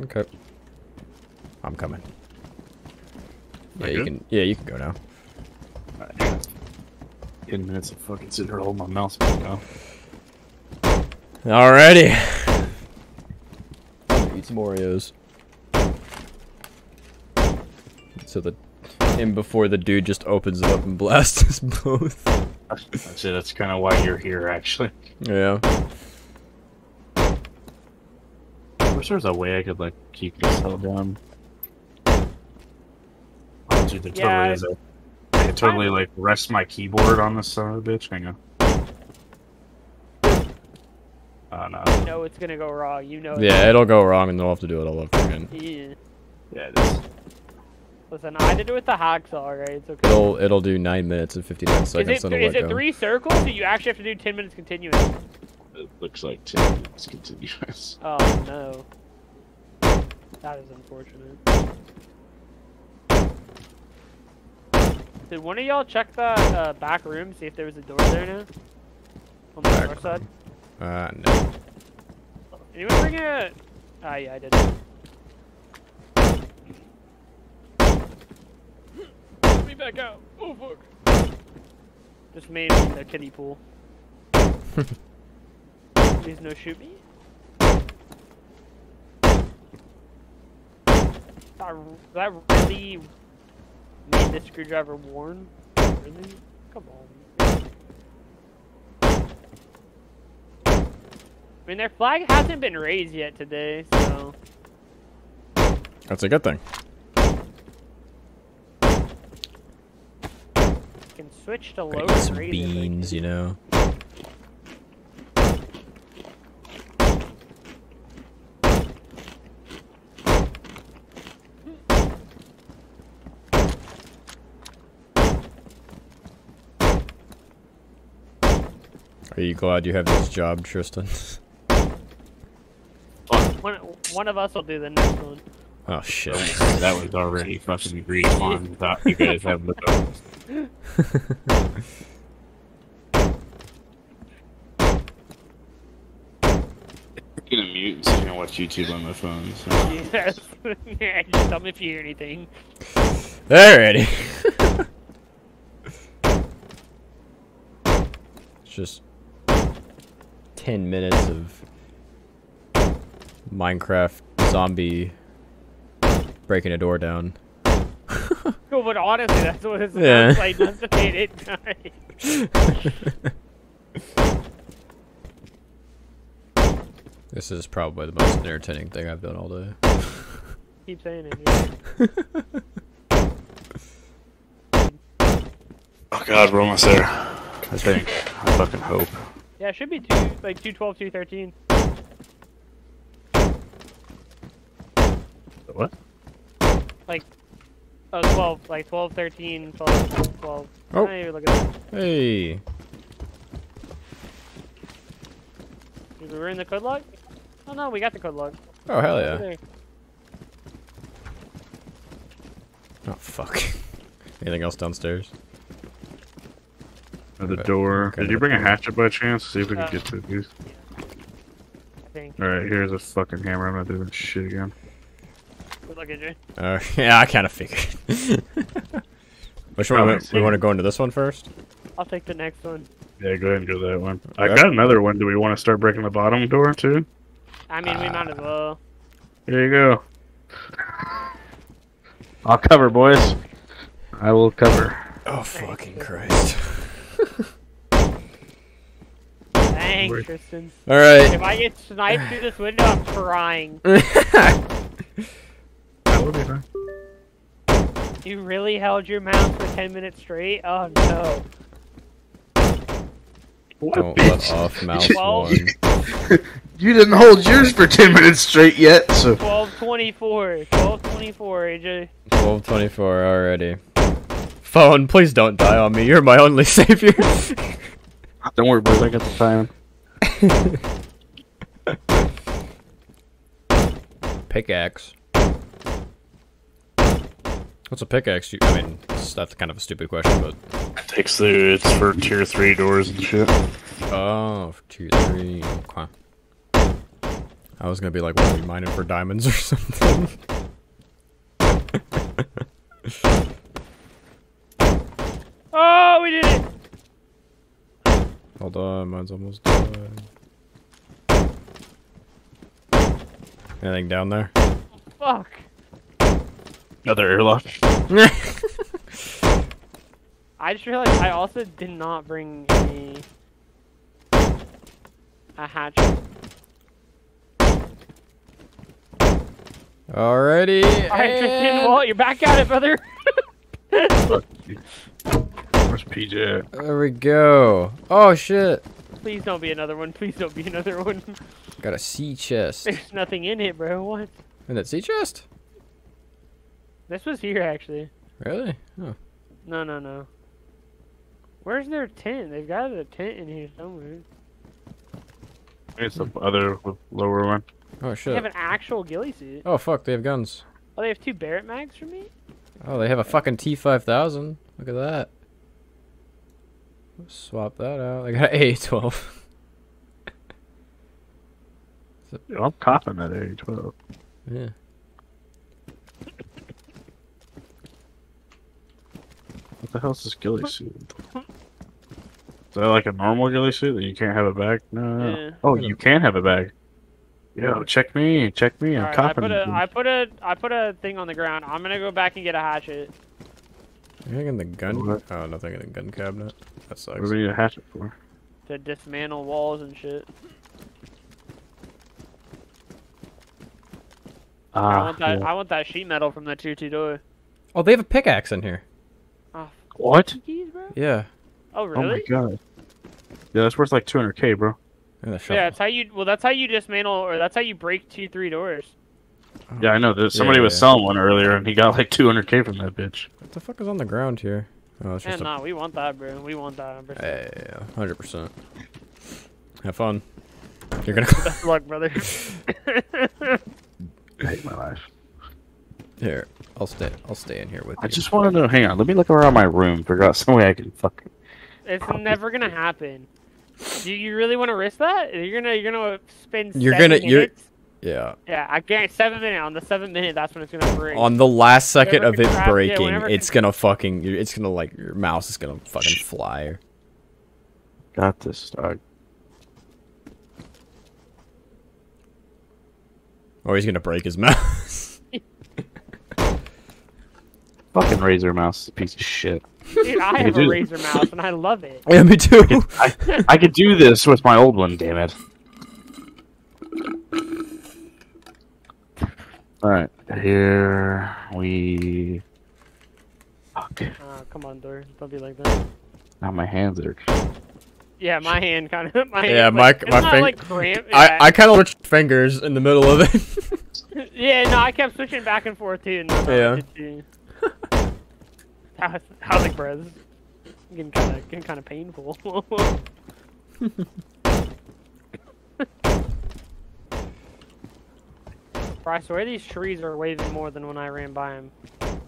Okay. I'm coming. Yeah, you can. Yeah, you can go now. Alright. Ten minutes of fucking sitting here holding my mouse back now. Alrighty. Eat some Oreos. So the, and before the dude just opens it up and blasts us both. That's it. That's kind of why you're here, actually. Yeah. I wish there was a way I could like keep this held down. Oh, dude, there Yeah, totally is a. I could totally like rest my keyboard on this son of a bitch. Hang on. Ah, oh no. You know it's gonna go wrong. You know. it's- Yeah, it'll go wrong and they'll have to do it all over again. Yeah. Yeah, it is. Listen, I did it with the hacksaw, right? It's okay. It'll it'll do nine minutes and fifty nine seconds. it, then it'll is let it go. three circles? So you actually have to do 10 minutes continuous. It looks like ten minutes continuous. Oh no. That is unfortunate. Did one of y'all check the uh, back room, see if there was a door there now? On the Back north side? Uh, no. Anyone bring it? Ah, yeah, I did. Let me back out. Oh, fuck. Just made in the kiddie pool. Please no shoot me. That, that really made the screwdriver worn? Really? Come on. I mean, their flag hasn't been raised yet today, so... That's a good thing. can switch to low some and raise it, like- beans, you know. Are you glad you have this job, Tristan? One, one of us will do the next one. Oh shit. that was already fucking agreed upon without you guys having to know. I'm gonna mute and see if I can watch YouTube on my phone. So. Yes. yeah, just tell me if you hear anything. Alrighty. it's just 10 minutes of Minecraft zombie breaking a door down. Cool, but honestly, that's what it Yeah. sounds like. Just to make it nice. this is probably the most entertaining thing I've done all day. Keep saying it. Yeah. Oh god, we're almost there. I think. I fucking hope. Yeah, it should be two, like 212, 213. What? Oh, 12, like 12, 13, 12, 12. Oh. Hey, look at that. Hey. Did we ruin the code log? Oh no, we got the code log. Oh, hell yeah. Oh, fuck. Anything else downstairs? At the Okay. door. Okay, Did you bring a hatchet by chance? See if we can Uh, get to these. Alright, here's a fucking hammer. I'm not doing shit again. Good luck, AJ. Uh, yeah, I kind of figured. Which one? Probably We, we want to go into this one first? I'll take the next one. Yeah, go ahead and go that one. I Okay. got another one. Do we want to start breaking the bottom door too? I mean, we might as well. Here you go. I'll cover, boys. I will cover. Oh, fucking Christ. Thanks, Word. Tristan. Alright. If I get sniped through this window, I'm crying. That will be fine. You really held your mouth for 10 minutes straight? Oh no. What Don't bitch? let off mouse Well- one. You didn't hold yours for 10 minutes straight yet, so. 1224. 1224, AJ. 1224 already. Phone, please don't die on me. You're my only savior. Don't worry, boys. I got the time. pickaxe. What's a pickaxe? You, I mean, it's- that's kind of a stupid question, but Takes the. It's for tier 3 doors and shit. oh, two, three. Okay. I was gonna be like, what are we mining for diamonds or something? Oh, we did it! Hold on, mine's almost done. Anything down there? Fuck. Another airlock. I just realized I also did not bring a a hatchet. Alrighty. Alright, Tristan, and- well, you're back at it, brother. Fuck. Where's PJ? There we go. Oh shit. Please don't be another one. Please don't be another one. Got a sea chest. There's nothing in it, bro. What? In that sea chest? This was here, actually. Really? Oh. No, no, no. Where's their tent? They've got a tent in here somewhere. It's the other lower one. Oh shit. They have an actual ghillie suit. Oh fuck, they have guns. Oh, they have two Barrett mags for me? Oh, they have a fucking T5000. Look at that. Swap that out. I got an A12. Yo, I'm copping that A12. yeah. What the hell's this ghillie suit? Is that like a normal ghillie suit that you can't have a bag? No, no, no. Yeah. Oh, you can have a bag. Yo, check me, check me. I'm Alright, I copping. put a these. I put a I put a thing on the ground. I'm gonna go back and get a hatchet. Anything in the gun? What? Oh, nothing in the gun cabinet. That sucks. What do we need a hatchet for? to dismantle walls and shit. I Ah, want that. yeah. I want that sheet metal from the two two door. Oh, they have a pickaxe in here. Oh, what? keys, bro. Yeah. Oh, really? Oh my god. Yeah, that's worth like 200k, bro. And the shovel. yeah, that's how you. Well, that's how you dismantle, or that's how you break two three doors. Yeah, I know. There's somebody Yeah, was yeah. selling one earlier, and he got like 200k from that bitch. What the fuck is on the ground here? Oh, it's Yeah, just a... nah, we want that, bro. We want that. 100%. Yeah, hundred percent. Have fun. You're gonna Best of luck, brother. I hate my life. here. I'll stay. I'll stay in here with I you. I just want to know. Hang on, let me look around my room. Figure out some way I can fucking. it's never gonna happen. Do you really want to risk that? You're gonna you're gonna spend. You're seven gonna- you're- minutes? Yeah. Yeah, I guarantee seven minute. On the seventh minute, that's when it's gonna break. On the last second Whenever of it contract- breaking, whenever it's gonna fucking. It's gonna like your mouse is gonna fucking fly. Got this, dog. Or he's gonna break his mouse. Fucking Razer Mouse is a piece of shit. Dude, I can have a that. Razer mouse and I love it. yeah, me too. I, I could do this with my old one, damn it. Alright, here we. Fuck. Uh, come on, Dor. Don't be like that. Now my hands are. Yeah, my hand kind of. My Yeah, hand, my- like, my finger... like cramp. I yeah. I kind of switched fingers in the middle of it. Yeah, no, I kept switching back and forth too. And that's how I Yeah. did too. How, how's it, bros? Getting kind of getting kind of painful. I swear these trees are waving more than when I ran by them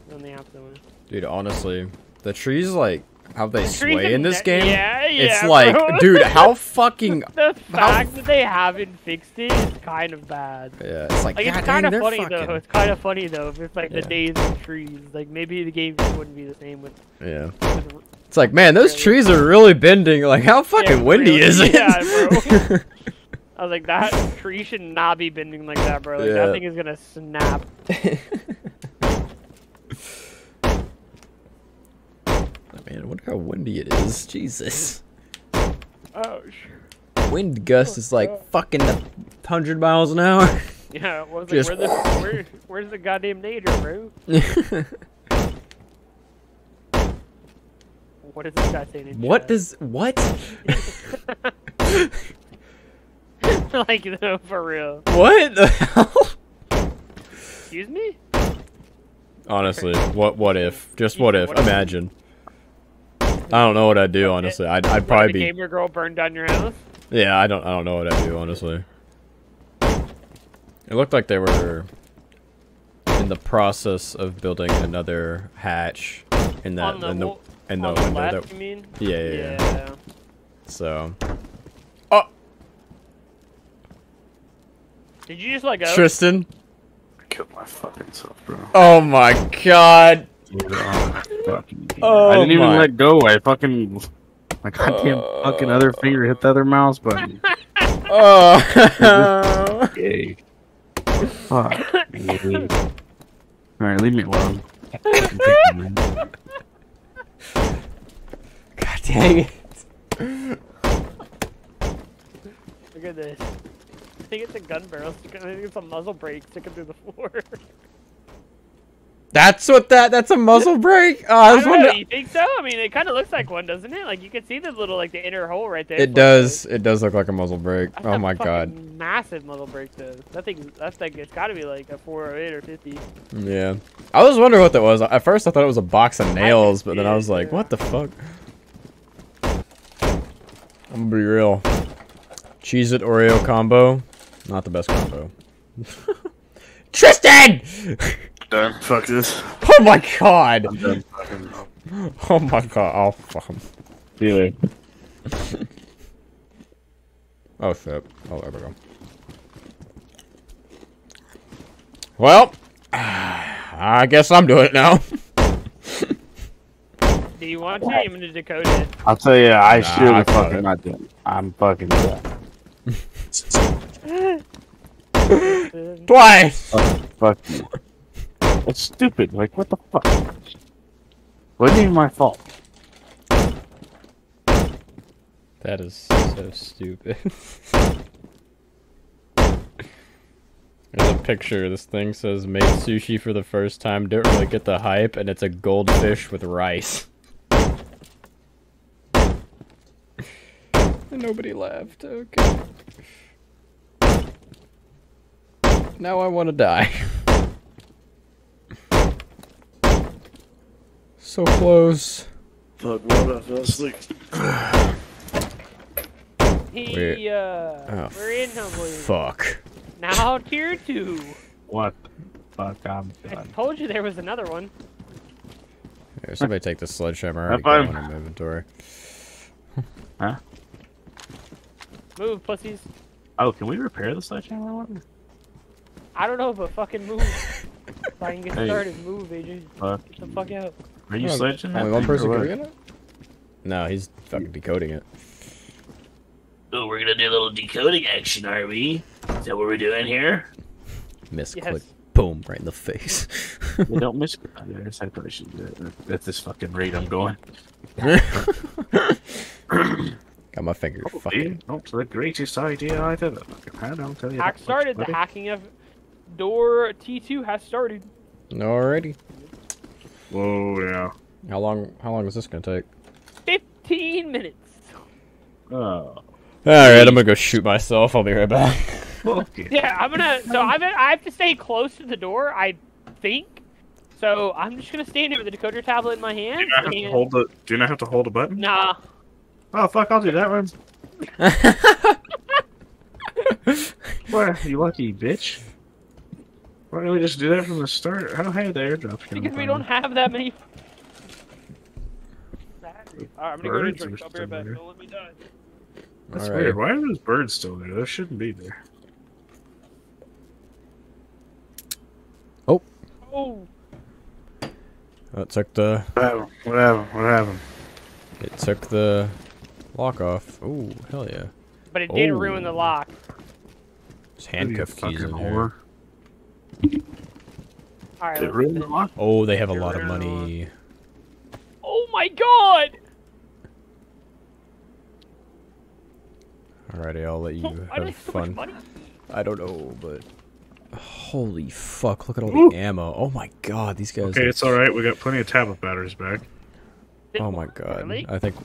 than the one. Dude, honestly, the trees like how they The sway in this game. Yeah, yeah. it's like, bro. dude, how fucking the fact that they haven't fixed it is kind of bad. yeah, it's like, Like God it's kind dang, of funny fucking, though. It's kind of funny though if it's like Yeah. the days of trees. Like maybe the game wouldn't be the same with. Yeah, with it's like, man, those trees are really bending. Like, how fucking windy really. is it? Yeah, bro. I was like, that tree should not be bending like that, bro. Like Yeah. that thing is gonna snap. Oh, man, I wonder how windy it is. Jesus, Oh, wind gust is like oh, fucking hundred miles an hour. yeah. Just- like, where the, where, where's the goddamn nature, bro? What is this guy? In what does what? like no, for real? What the hell? Excuse me? Honestly, what what if? Just what if? Imagine. I don't know what I'd do. Honestly, I'd I'd probably be. gamer girl burned down your house. Yeah, I don't I don't know what I'd do. Honestly, it looked like they were in the process of building another hatch in that on the, in the in the the window. left, that- you mean? yeah, yeah, yeah. Yeah. So. Did you just let go? Tristan. I killed my fucking self, bro. Oh my god. Oh, fucking- Oh I didn't even my- let go. I fucking my goddamn Uh. fucking other finger hit the other mouse button. Oh. Yay. Fuck. Alright, leave me alone. god dang it. Look at this. I think it's a gun barrel. I think it's a muzzle brake sticking through the floor. That's what that. That's a muzzle brake. Oh, I I was don't know, you think so? I mean, it kind of looks like one, doesn't it? Like you can see the little, like the inner hole right there. It does. It does look like a muzzle brake. That's Oh my god. Massive muzzle brake though. That thing, that's like it's got to be like a 408 or 50. Yeah. I was wondering what that was. At first, I thought it was a box of nails, but then I was like, what the fuck? I'm gonna be real. Cheez-It Oreo combo. Not the best combo. Tristan! Done. Fuck this. Oh my god! I'm done. Fucking. Oh my god. Oh fuck him. See you later. Oh shit. Oh, there we go. Well, I guess I'm doing it now. Do you want to? I'm gonna decode it. I'll tell you, I Nah, should I have got fucking it. not done. I'm fucking done. Twice! Oh, fuck you. It's stupid. Like, what the fuck? Wasn't even my fault. That is so stupid. There's a picture. This thing says made sushi for the first time. Don't really get the hype, and it's a goldfish with rice. Nobody laughed. Okay. Now I want to die. so close. Fuck, what I fell asleep. He, uh, Oh, we're in Humbly. Fuck. Now tier two. What the fuck? I'm done. I told you there was another one. Here, somebody take the sledgehammer. I High already got one in my inventory. Huh? Move, pussies. Oh, can we repair the sledgehammer one? I don't know, but fucking move. if I can get Hey. started, move, AJ. Fuck. Get the fuck out. Are you Oh, sledging that Only one person what? can get it? No, he's fucking decoding it. Oh, we're gonna do a little decoding action, are we? Is that what we're doing here? Misclick. Yes. Boom, right in the face. They don't miss. Yeah, I guess I probably should do it. At this fucking rate I'm going. Got my finger Oh, fucking. not the greatest idea I've ever fucking had. I'll tell you. Hack that much, started. The hacking of door T2 has started. Alrighty. Whoa, yeah. How long? How long is this gonna take? 15 minutes. Oh. All right, I'm gonna go shoot myself. I'll be right back. Fuck. Yeah, I'm gonna. So I'm. Gonna, I have to stay close to the door. I think. So I'm just gonna stand here with the decoder tablet in my hand. Do you not have to hold the? Do you not have to hold a button? Nah. Oh fuck! I'll do that one. What? You lucky bitch. Why don't we just do that from the start? How high are the airdrops coming Because we don't have that many. Alright, I'm gonna go to Birds drink. I'll be right back. still there. Don't let me die. That's Alrighty. weird. Why are those birds still there? Those shouldn't be there. Oh. oh, Oh, it took the. What happened? What happened? What happened? It took the lock off. Ooh, hell yeah. but it did Oh. ruin the lock. There's handcuff keys in fucking here. Whore. Alright. It let's- ruined the lock. Oh, they have a lot of rid of the money. Oh my god! Alrighty, I'll let you Why do I have have so fun. money? I don't know, but holy fuck! Look at all the ammo. Oh my god, these guys. Okay, are- it's all right. We got plenty of tablet batteries back. Oh my god. Really? I think.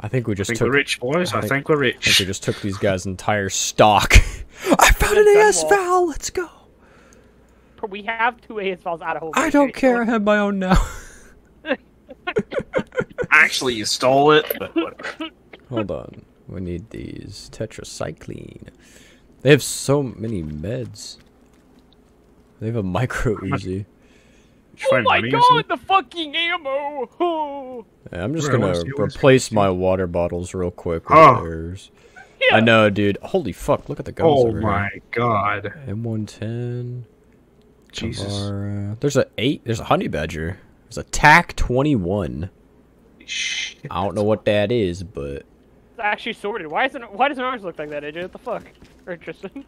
I think we I just think took. we're rich, boys. I I think- think we're I think we just took these guys' entire stock. I found an AS. Val. Let's go. We have two AS Vals out of home. I don't care. I have my own now. Actually, you stole it. But whatever. Hold on. We need these tetracycline. They have so many meds. They have a micro much- Uzi. Oh my god, the fucking ammo! Oh. Yeah, I'm just Where, gonna what's yours? replace my water bottles real quick with Oh. theirs. I know, dude. Holy fuck! Look at the guns Oh over my god. M110. Jesus. Kavara. There's a eight. There's a honey badger. There's a TAC 21. Shit. I don't know what that is, but It's actually sorted. Why isn't why doesn't ours look like that, AJ? What the fuck? Or Tristan?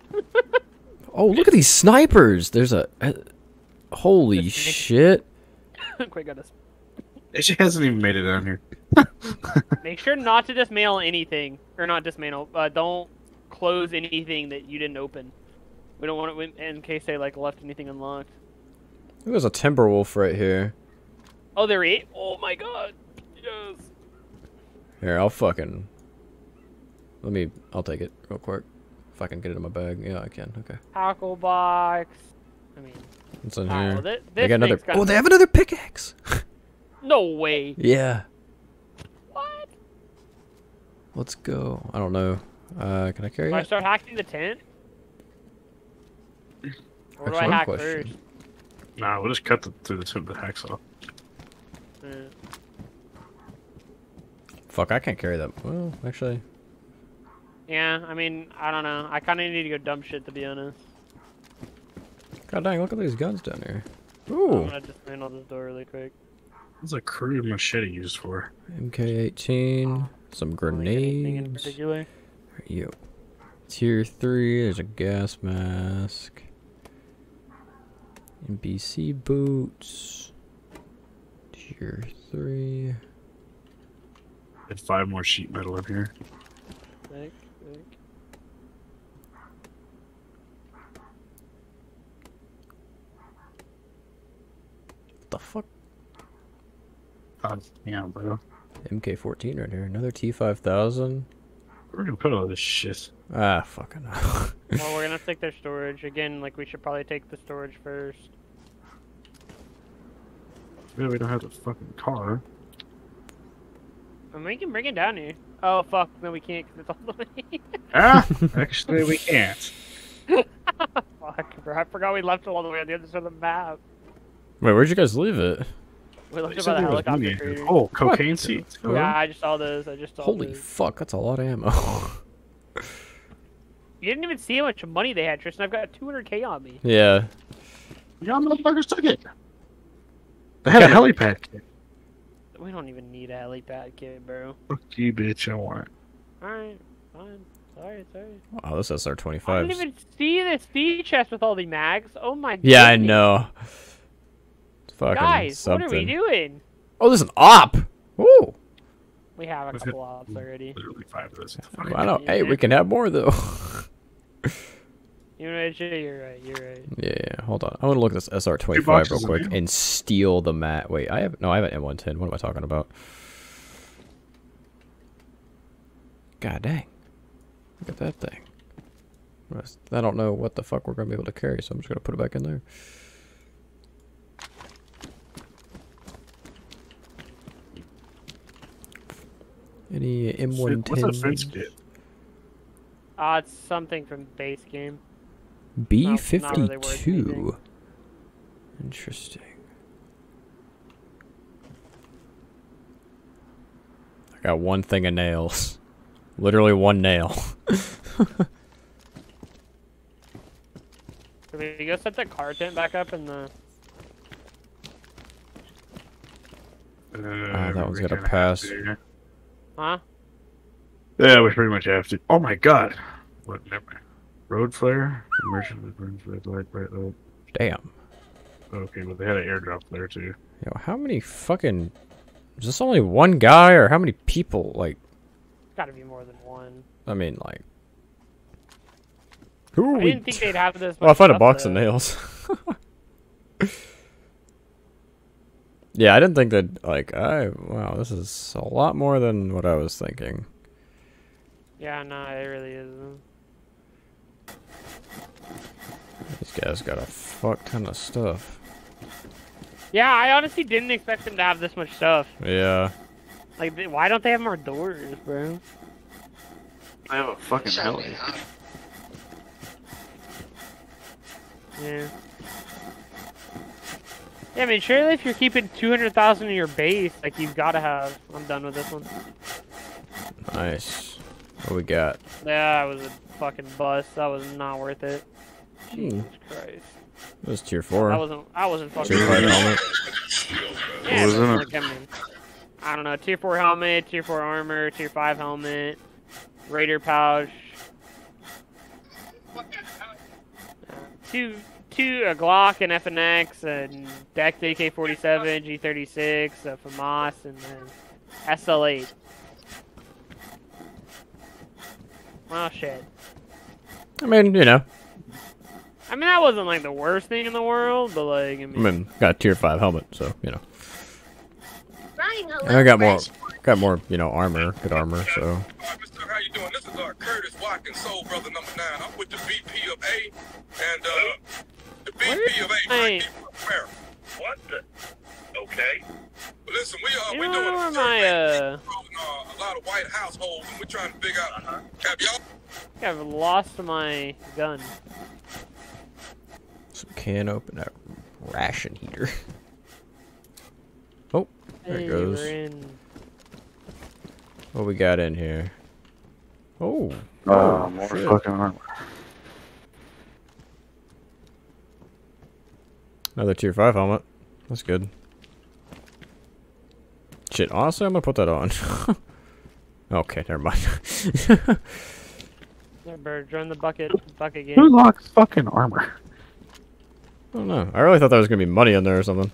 oh, look at these snipers. There's a. Uh, holy shit! Quick, got this. She hasn't even made it down here. Make sure not to dismantle anything, or not dismantle. Uh, don't close anything that you didn't open. We don't want it in case they like left anything unlocked. There's a timber wolf right here. Oh, there is. Oh my god. Yes. Here, I'll fucking. Let me. I'll take it real quick. If I can get it in my bag. Yeah, I can. Okay. Tackle box. I mean, It's in here. They got another. got- Oh, they have another pickaxe. No way. yeah. What? Let's go. I don't know. Uh, can I carry Do I start hacking the tent? Or do I hack question. first? Nah, we'll just cut the, through the tip of the hacksaw. Uh, Fuck, I can't carry that. Well, actually, yeah, I mean, I don't know. I kind of need to go dump shit to be honest. god dang, look at these guns down here. Ooh. I'm Ooh, gonna dismantle this door really quick. What's a crude machete used for? MK18, some I don't anything in grenades. particular. Yo, tier three. There's a gas mask. NBC boots. Tier three. Had five more sheet metal up here. Sick, sick. What the fuck? God damn, bro. MK14 right here. Another T5000. We're gonna put all this shit. Ah, fucking. hell. Well, we're gonna take their storage again. Like we should probably take the storage first. Yeah, we don't have the fucking car. And we can bring it down here. Oh fuck, no we can't 'cause it's all the way. Ah, actually, we can't. fuck, bro. I forgot we left it all the way on the other side of the map. Wait, where'd you guys leave it? We left it said by the there was money helicopter in here. crater. Oh, cocaine seeds. Yeah, I just saw those. I just saw Holy those. fuck, that's a lot of ammo. You didn't even see how much money they had, Tristan. I've got 200k on me. yeah. Y'all motherfuckers took it. They had a helipad kit. We don't even need a helipad kit, bro. Fuck you, bitch. I want it. Alright, fine. Sorry, sorry. Wow, this I SR25. I didn't even see the speed chest with all the mags. Oh my god. Yeah, I know. It's fucking Guys, something. what are we doing? Oh, there's an op. Ooh. We have a We've couple ops already. Literally five of those. Fuck. I don't. Hey, we can have more though. You know, AJ, you're right. You're right. yeah, yeah, hold on. I want to look at this SR25 real quick and steal the mat. Wait, I have no. I have an M110. What am I talking about? God dang! Look at that thing. I don't know what the fuck we're gonna be able to carry, so I'm just gonna put it back in there. Any M110? What's a fence kit? Ah, it's something from base game. not really worth B52. anything. Interesting. I got one thing of nails. Literally one nail. Should we go set the car tent back up in the? Uh, Ah, that one's we gotta pass. Huh? Yeah, we pretty much have to. Oh my god. What? Never mind. Road flare. Immersion that burns red light, bright light. Damn. Okay, but they had an airdrop there too. Yo, how many fucking. Is this only one guy or how many people? Like, it's Gotta be more than one. I mean, like. Who are I we? didn't think they'd have this. Well, I much found a stuff, box of nails. yeah, I didn't think that. Like, I wow, this is a lot more than what I was thinking. Yeah, no, it really isn't. This guy's got a fuck ton of stuff. Yeah, I honestly didn't expect them to have this much stuff. Yeah. Like, why don't they have more doors, bro? I have a fucking heli. Yeah. Yeah, I mean, surely if you're keeping 200,000 in your base, like, you've gotta have. I'm done with this one. Nice. What we got? Yeah, that was a fucking bust. That was not worth it. Hmm. Jesus Christ. It was tier four. I four. wasn't. I wasn't fucking. Tier five helmet. Yeah, What was but, in it? like, I, mean, I don't know. Tier four helmet, tier four armor, tier five helmet, raider pouch. Uh, two, two a Glock and FNX and Dex AK-47, G36, a FAMAS, and then SL8. Well, shit. I mean, you know, I mean, that wasn't like the worst thing in the world, but like, I I mean, mean, got a tier five helmet, so you know. And I got more, got more, you know, armor, good armor. So Hi, How you doing? This is uh, Curtis Watkins, Soul Brother number nine. I'm with the VP of A, and uh, the VP of A. Hey. What the? Okay. But listen, we uh, we doing a my survey uh, on uh, a lot of white households, and we're trying to figure out have y'all I've lost my gun. Some can opener, ration heater. Oh, there Hey, it goes. we're. What we got in here? Oh, Uh, more shit. fucking armor. another tier five helmet. That's good. Shit, honestly, I'm gonna put that on. okay, never mind. Yeah, bird, join the bucket bucket game. Who locks fucking armor? I don't know. I really thought there was gonna be money in there or something.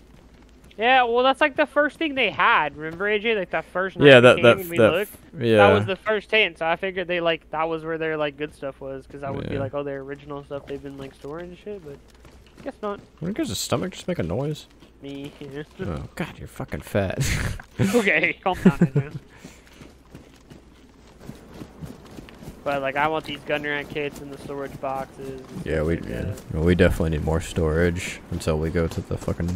Yeah, well, that's like the first thing they had. Remember, AJ? Like that first night Yeah, we that came that we that looked. yeah. That was the first tent, so I figured they like that was where their like good stuff was, because that would be Yeah. like all their original stuff they've been like storing and shit. But guess not. When does his stomach just make a noise? Me. yeah. Oh God, you're fucking fat. okay, calm down, AJ. But like, I want these gunner at kits in the storage boxes. yeah, we like yeah. Well, we definitely need more storage until we go to the fucking.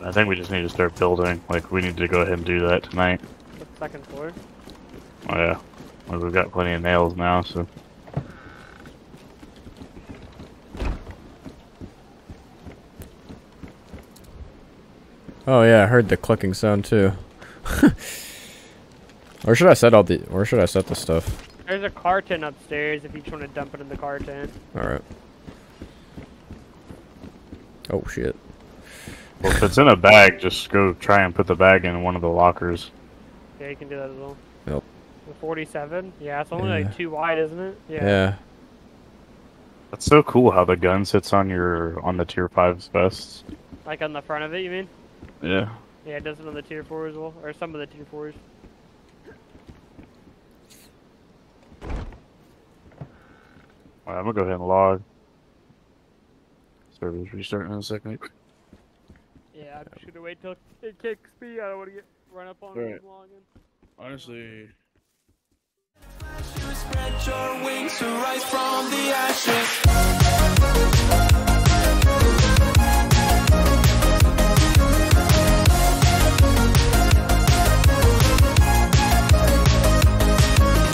I think we just need to start building. Like, we need to go ahead and do that tonight. The second floor. Oh, yeah. Well, we've got plenty of nails now, so. Oh yeah, I heard the clicking sound too. Where should I set all the? Where should I set the stuff? There's a carton upstairs if you just want to dump it in the carton. All right. Oh shit. Well, if it's in a bag, just go try and put the bag in one of the lockers. Yeah, you can do that as well. Yep. The 47? Yeah, it's only Yeah. like two wide, isn't it? Yeah. That's so cool how the gun sits on your on the tier fives vests. Like on the front of it, you mean? Yeah. Yeah, it does it on the tier 4 as well. Or some of the tier 4s. Alright, I'm gonna go ahead and log. Server's restarting in a second. Yeah, I'm just gonna wait till it kicks me. I don't want to get run up on Alright. when I'm logging. Honestly, Spread your wings to rise from the ashes.